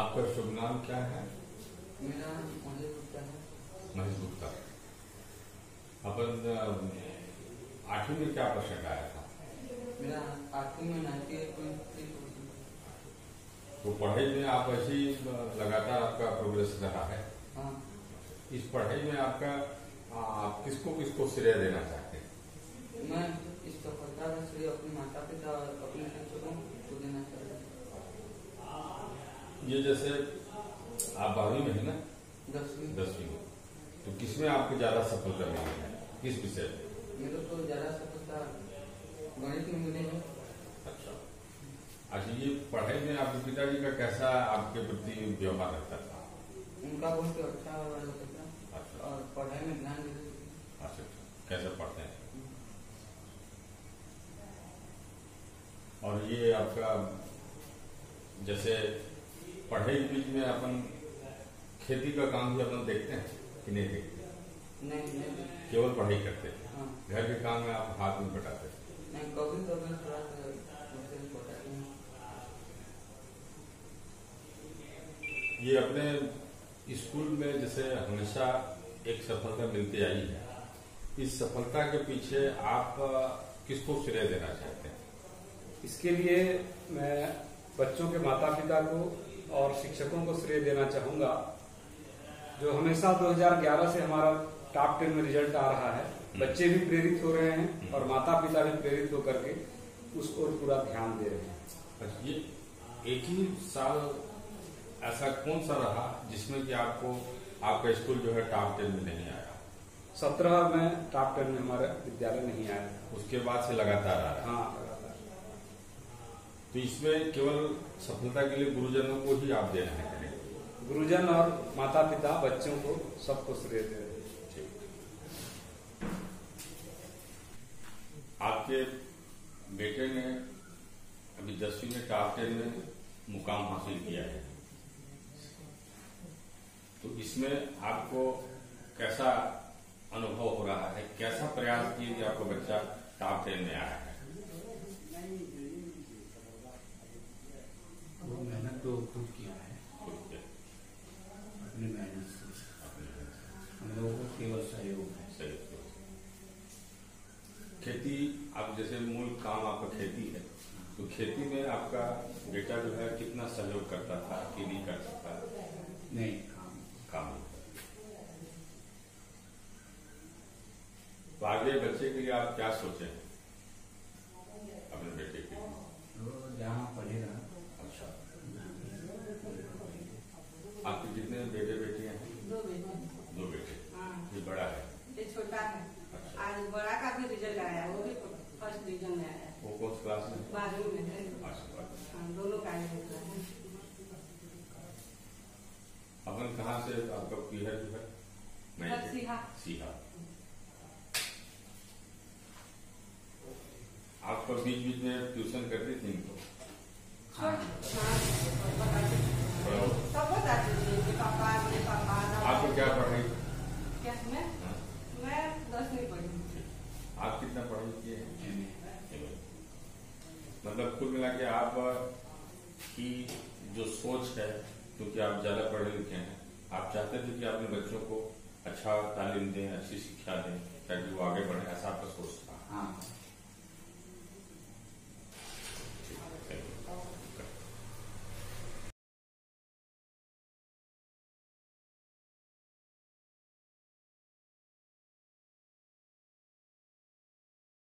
आपका शुभ नाम क्या है? मेरा महेश गुप्ता है। महेश गुप्ता। अपन आठवीं में क्या परसेंट आया था? मेरा आठवीं में नाइन्टी तो पढ़ाई में आप ऐसे लगातार आपका प्रोग्रेस रहा है। हाँ। इस पढ़ाई में आपका आप किसको किसको श्रेय देना चाहते हैं? मैं इस सफलता का श्रेय अपने माता पिता और अपने शिक्षकों को देना चाहता ये जैसे आप बारहवीं में है ना? दसवीं। दसवीं में। तो किसमें आपको ज़्यादा सफलता मिली है? किस विषय में? मेरे को ज़्यादा सफलता गणित में मिले है। अच्छा। अच्छा ये पढ़ाई में आपके पिताजी का कैसा आपके प्रति व्यवहार रहता था? उनका बहुत अच्छा व्यवहार होता था। अच्छा। और पढ़ाई में ध्यान देते अच्छा अच्छा। कैसे पढ़ते हैं? और ये आपका जैसे पढ़ाई के बीच में अपन खेती का काम भी अपन देखते हैं कि नहीं देखते? नहीं नहीं केवल पढ़ाई करते हैं। हाँ। घर के काम में आप हाथ नहीं बटाते। नहीं कभी थोड़ा हैं ये अपने स्कूल में जैसे हमेशा एक सफलता मिलती आई है। इस सफलता के पीछे आप किसको श्रेय देना चाहते हैं? इसके लिए मैं बच्चों के माता पिता को और शिक्षकों को श्रेय देना चाहूँगा जो हमेशा 2011 से हमारा टॉप टेन में रिज़ल्ट आ रहा है। बच्चे भी प्रेरित हो रहे हैं और माता पिता भी प्रेरित होकर के उस ओर पूरा ध्यान दे रहे हैं। ये एक ही साल ऐसा कौन सा रहा जिसमें कि आपको आपका स्कूल जो है टॉप टेन में नहीं आया? सत्रह में टॉप टेन में हमारे विद्यालय नहीं आया। उसके बाद से लगातार आ रहा हाँ। तो इसमें केवल सफलता के लिए गुरुजनों को ही आप देना है। करेंगे गुरुजन और माता पिता बच्चों को सबको श्रेय दे। रहे हैं आपके बेटे ने अभी दसवीं में टॉप टेन में मुकाम हासिल किया है। तो इसमें आपको कैसा अनुभव हो रहा है? कैसा प्रयास किए कि आपका बच्चा टॉप टेन में आया? है मेहनत तो खुद किया है। के अपनी मेहनत से। हम लोगों को केवल सहयोग है। खेती आप जैसे मूल काम आपका खेती है तो खेती में आपका बेटा जो है कितना सहयोग करता था कि नहीं कर सकता नहीं काम। काम तो आगे बच्चे के लिए आप क्या सोचे? अपने बेटे के लिए वो जहाँ पढ़ेगा अच्छा आपके कितने बेटे बेटियाँ हैं दो बेटे दो बेटे हाँ ये बड़ा है ये छोटा है अच्छा आज बड़ा का भी रिज़ल्ट आया वो भी फ़र्स्ट डिवीज़न में आया। वो कौन क्लास में? बारहवीं में है। अच्छा हाँ, दोनों का ही होता है। अपन कहाँ से आपका पीहर जो है? सीहा। सीहा। आपको बीच बीच में ट्यूशन करती थी इनको? छोड़ हाँ बताते बड़ा हो। सब बताते थे कि पापा मेरे पापा दादा। आपको क्या पढ़ाई क्या मैं हाँ, मैं दसवीं पढ़ी आप कितना पढ़ाई किए हैं? मतलब कुल मिला के आप, की जो सोच है, क्योंकि आप ज़्यादा पढ़े लिखे हैं, आप चाहते थे कि अपने बच्चों को अच्छा तालीम दें, अच्छी शिक्षा दें, ताकि वो आगे बढ़े, ऐसा आपका सोच था? हाँ